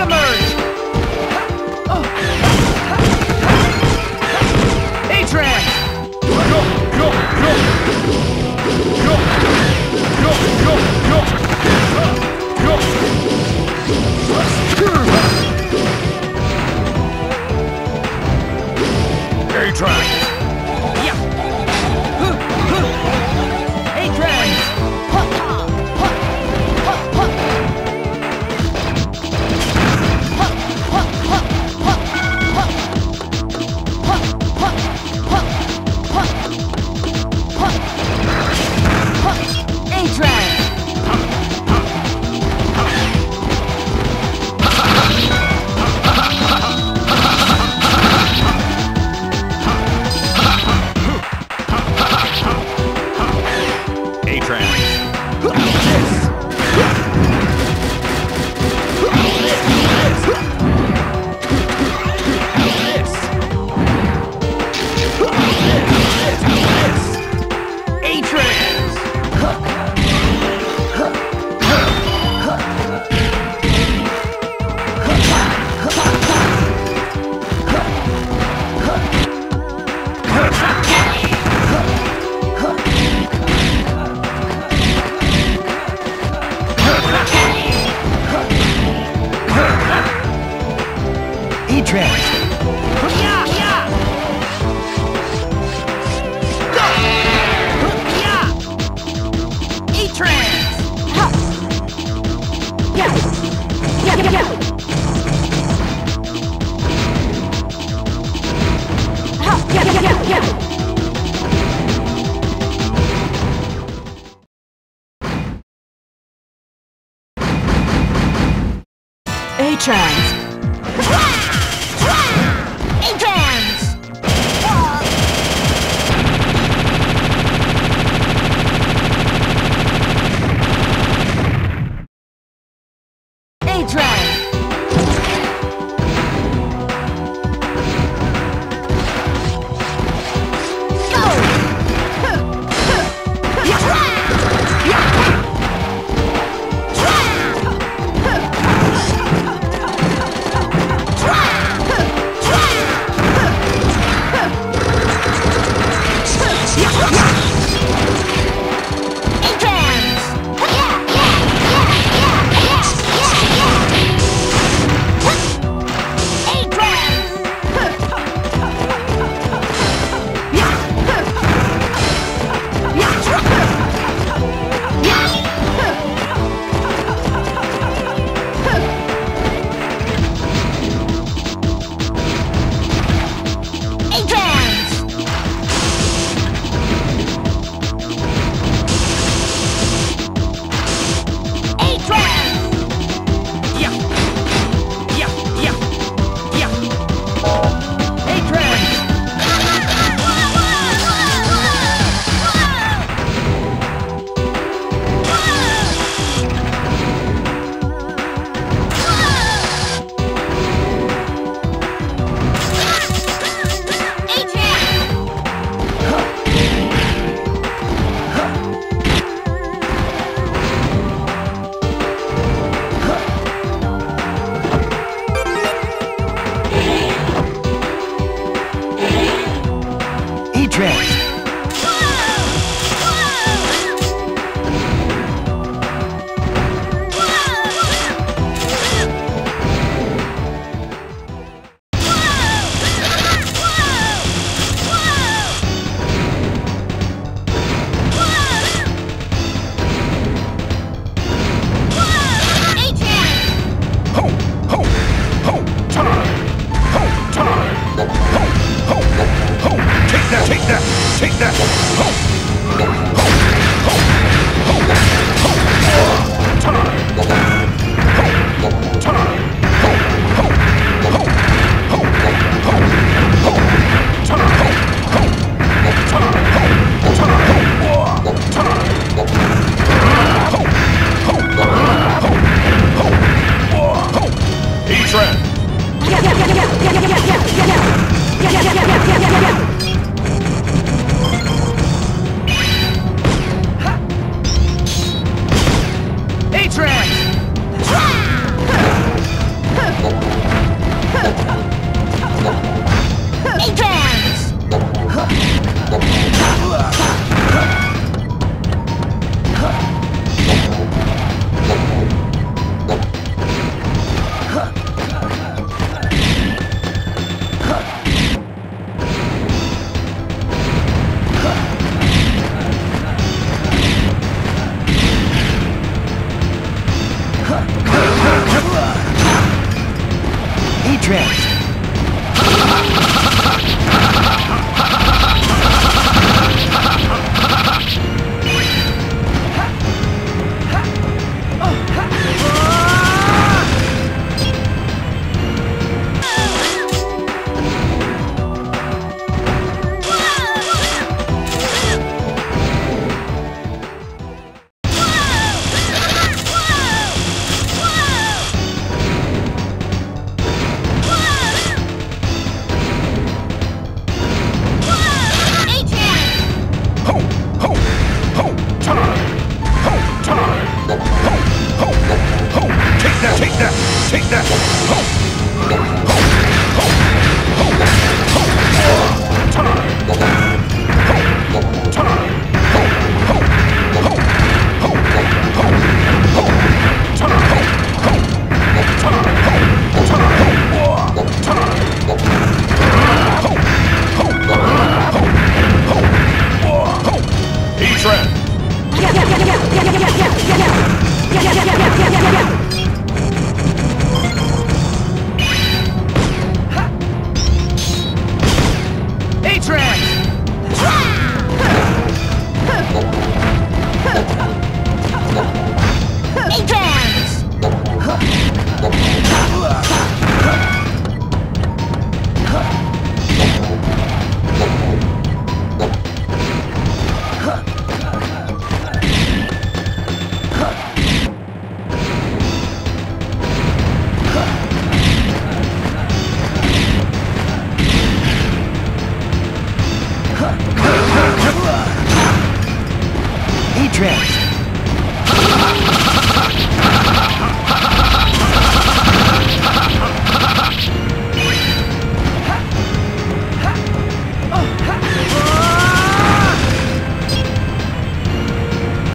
Mega Merge! A-Trans! A-Track! A-Track! A-Trans. ya, ya, ya, ya, ya. Drift. that.